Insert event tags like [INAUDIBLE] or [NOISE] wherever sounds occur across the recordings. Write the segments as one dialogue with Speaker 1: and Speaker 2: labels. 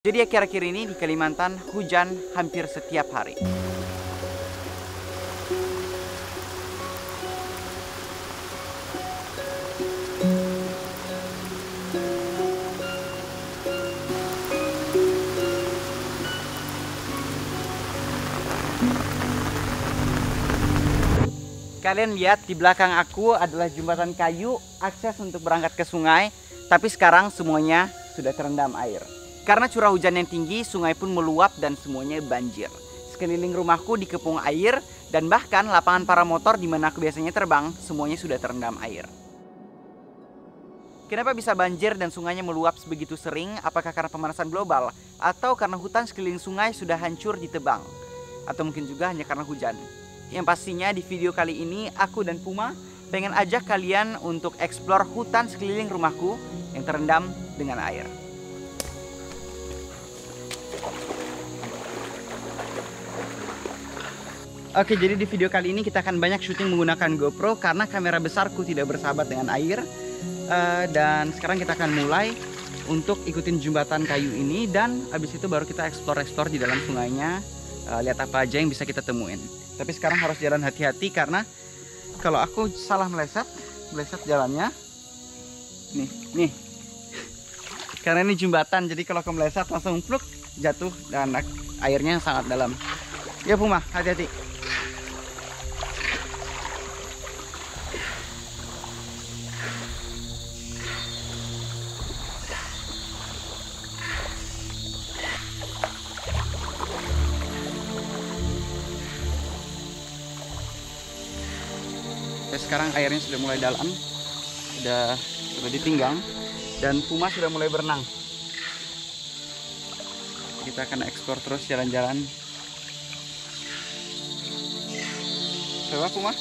Speaker 1: Jadi akhir-akhir ini di Kalimantan hujan hampir setiap hari. Kalian lihat di belakang aku adalah jembatan kayu akses untuk berangkat ke sungai, tapi sekarang semuanya sudah terendam air. Karena curah hujan yang tinggi, sungai pun meluap dan semuanya banjir. Sekeliling rumahku dikepung air dan bahkan lapangan para motor di mana aku biasanya terbang semuanya sudah terendam air. Kenapa bisa banjir dan sungainya meluap sebegitu sering? Apakah karena pemanasan global atau karena hutan sekeliling sungai sudah hancur ditebang? Atau mungkin juga hanya karena hujan? Yang pastinya di video kali ini aku dan Puma pengen ajak kalian untuk eksplor hutan sekeliling rumahku yang terendam dengan air. Oke, jadi di video kali ini kita akan banyak syuting menggunakan GoPro karena kamera besarku tidak bersahabat dengan air. Uh, dan sekarang kita akan mulai untuk ikutin jembatan kayu ini dan habis itu baru kita explore-explore di dalam sungainya, uh, lihat apa aja yang bisa kita temuin. Tapi sekarang harus jalan hati-hati karena kalau aku salah meleset, meleset jalannya. Nih, nih. [LAUGHS] Karena ini jembatan, jadi kalau aku meleset langsung pluk jatuh dan airnya sangat dalam. Ya Puma, hati-hati. sekarang airnya sudah mulai dalam sudah sudah ditinggang dan Puma sudah mulai berenang kita akan ekspor terus jalan-jalan coba Puma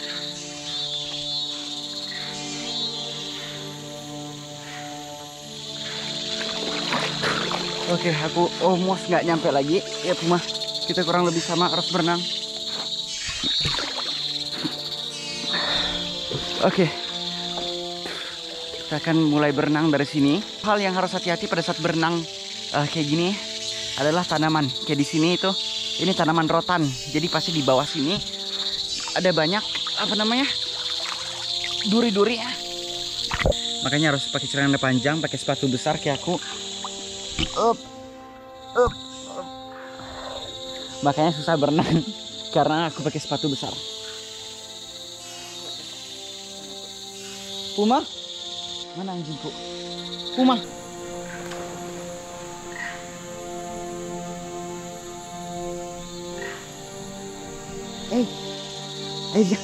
Speaker 1: Oke, aku almost nggak nyampe lagi. Ya, Puma. Kita kurang lebih sama harus berenang. Oke. Kita akan mulai berenang dari sini. Hal yang harus hati-hati pada saat berenang uh, kayak gini adalah tanaman. Kayak di sini itu ini tanaman rotan. Jadi pasti di bawah sini ada banyak apa namanya? duri-duri ya. Makanya harus pakai celana panjang, pakai sepatu besar kayak aku. Up. Up. up. Makanya susah berenang [LAUGHS] karena aku pakai sepatu besar. Puma? Mana anjingku? Puma. Eh, ya.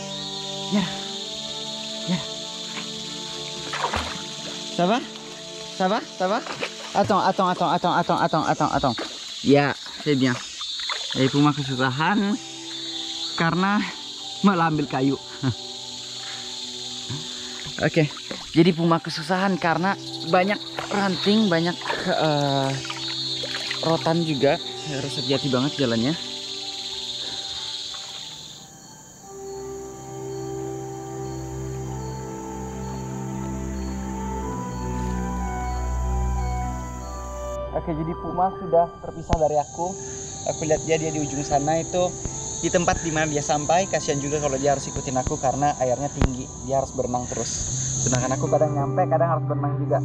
Speaker 1: Ya. Ya. Sabar? Sabar? Sabar? Attends, attends, attends, attends, attends, attends, attends, attends. Ya, c'est bien. Eh, Puma kesusahan karena malah ambil kayu. [LAUGHS] Oke, okay. jadi Puma kesusahan karena banyak ranting, banyak uh, rotan juga. Harus hati-hati banget jalannya. Oke, jadi Puma sudah terpisah dari aku. Aku lihat dia dia di ujung sana itu di tempat di mana dia sampai. Kasihan juga kalau dia harus ikutin aku karena airnya tinggi. Dia harus berenang terus. Sedangkan aku kadang nyampe kadang harus berenang juga.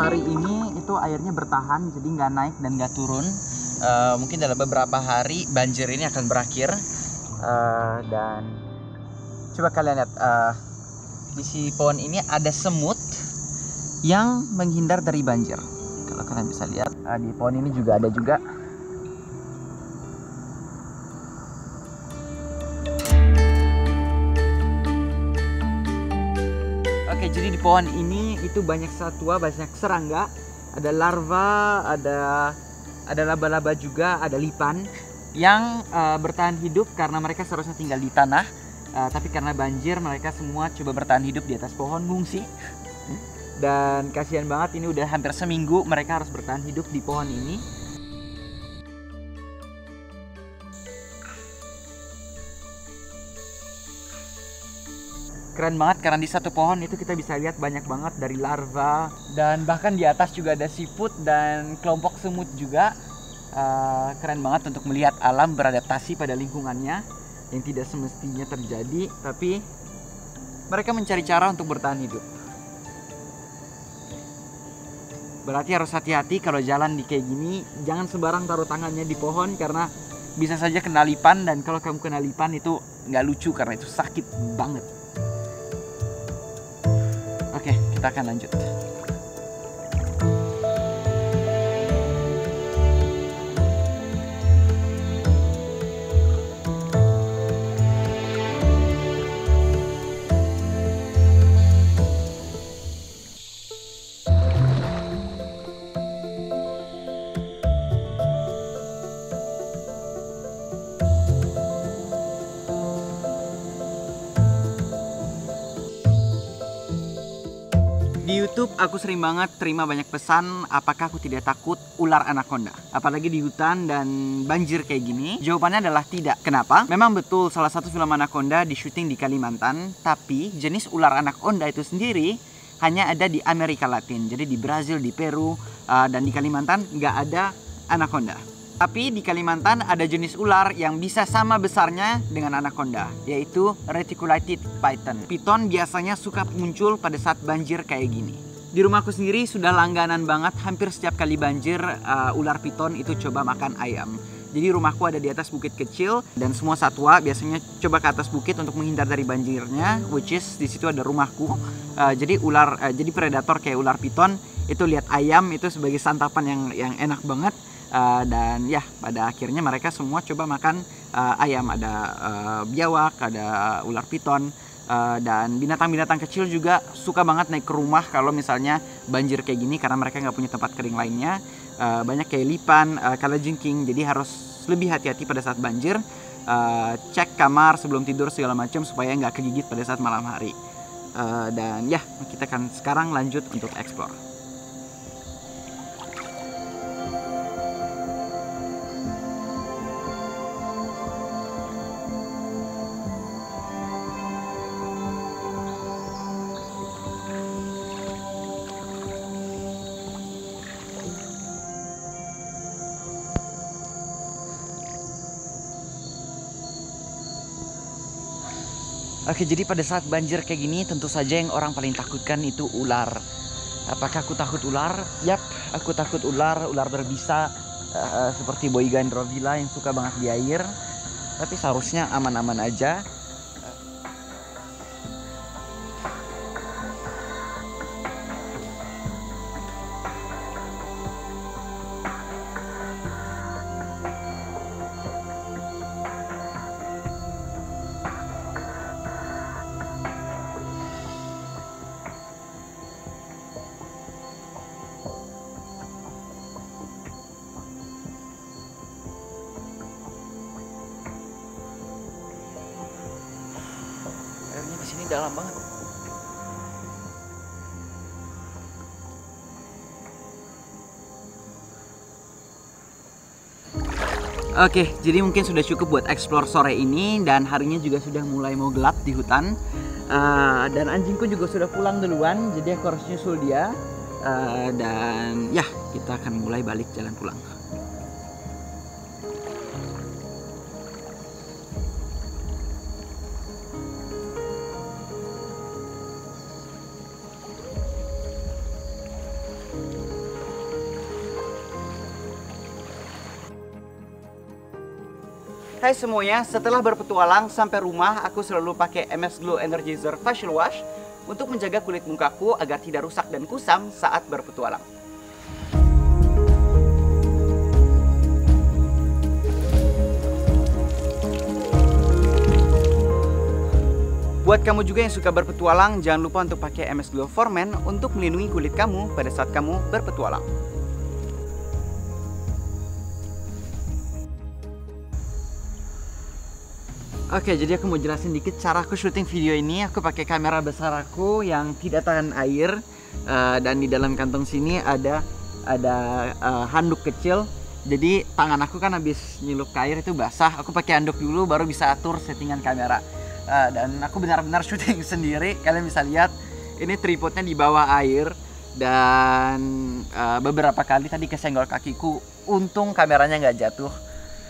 Speaker 1: Hari ini itu airnya bertahan jadi nggak naik dan nggak turun. Uh, mungkin dalam beberapa hari banjir ini akan berakhir uh, dan coba kalian lihat uh, di si pohon ini ada semut yang menghindar dari banjir. Kalau kalian bisa lihat, nah, di pohon ini juga ada juga. Oke, jadi di pohon ini itu banyak satwa, banyak serangga, ada larva, ada ada laba-laba juga, ada lipan yang uh, bertahan hidup karena mereka seharusnya tinggal di tanah Uh, tapi karena banjir mereka semua coba bertahan hidup di atas pohon ngungsi. Dan kasihan banget ini udah hampir seminggu mereka harus bertahan hidup di pohon ini. keren banget karena di satu pohon itu kita bisa lihat banyak banget dari larva dan bahkan di atas juga ada siput dan kelompok semut juga uh, keren banget untuk melihat alam beradaptasi pada lingkungannya yang tidak semestinya terjadi tapi mereka mencari cara untuk bertahan hidup. Berarti harus hati-hati kalau jalan di kayak gini. Jangan sembarang taruh tangannya di pohon karena bisa saja kena lipan dan kalau kamu kena lipan itu nggak lucu karena itu sakit banget. Oke kita akan lanjut YouTube aku sering banget terima banyak pesan apakah aku tidak takut ular anaconda. Apalagi di hutan dan banjir kayak gini. Jawabannya adalah tidak. Kenapa? Memang betul salah satu film anaconda di syuting di Kalimantan, tapi jenis ular anaconda itu sendiri hanya ada di Amerika Latin. Jadi di Brazil, di Peru, uh, dan di Kalimantan nggak ada anaconda. Tapi di Kalimantan ada jenis ular yang bisa sama besarnya dengan anaconda, yaitu reticulated python. Python biasanya suka muncul pada saat banjir kayak gini. Di rumahku sendiri sudah langganan banget hampir setiap kali banjir uh, ular piton itu coba makan ayam. Jadi rumahku ada di atas bukit kecil dan semua satwa biasanya coba ke atas bukit untuk menghindar dari banjirnya, which is di situ ada rumahku. Uh, jadi ular, uh, jadi predator kayak ular piton itu lihat ayam itu sebagai santapan yang yang enak banget uh, dan ya pada akhirnya mereka semua coba makan uh, ayam ada uh, biawak ada ular piton uh, dan binatang-binatang kecil juga suka banget naik ke rumah kalau misalnya banjir kayak gini karena mereka nggak punya tempat kering lainnya. Uh, banyak kayak lipan uh, kalajengking jadi harus lebih hati-hati pada saat banjir. Uh, cek kamar sebelum tidur segala macam supaya nggak kegigit pada saat malam hari. Uh, dan ya kita akan sekarang lanjut untuk explore Oke, jadi pada saat banjir kayak gini tentu saja yang orang paling takutkan itu ular. Apakah aku takut ular? Yap, aku takut ular, ular berbisa uh, seperti boy gandrovila yang suka banget di air. Tapi seharusnya aman-aman aja. Dalam banget. Oke, jadi mungkin sudah cukup buat explore sore ini dan harinya juga sudah mulai mau gelap di hutan. Uh, dan anjingku juga sudah pulang duluan, jadi aku harus nyusul dia. Uh, dan ya, kita akan mulai balik jalan pulang. Semuanya, setelah berpetualang sampai rumah, aku selalu pakai MS Glow Energizer Facial Wash untuk menjaga kulit mukaku agar tidak rusak dan kusam saat berpetualang. Buat kamu juga yang suka berpetualang, jangan lupa untuk pakai MS Glow for untuk melindungi kulit kamu pada saat kamu berpetualang. Oke, jadi aku mau jelasin dikit cara aku syuting video ini. Aku pakai kamera besar aku yang tidak tahan air uh, dan di dalam kantong sini ada ada uh, handuk kecil. Jadi tangan aku kan habis nyelup air itu basah. Aku pakai handuk dulu baru bisa atur settingan kamera. Uh, dan aku benar-benar [LAUGHS] syuting sendiri. Kalian bisa lihat ini tripodnya di bawah air dan uh, beberapa kali tadi kesenggol kakiku. Untung kameranya nggak jatuh.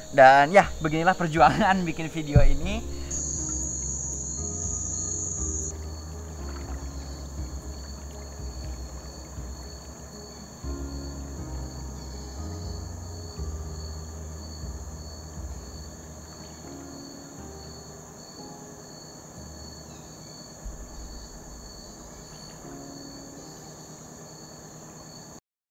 Speaker 1: Dan ya beginilah perjuangan [LAUGHS] bikin video ini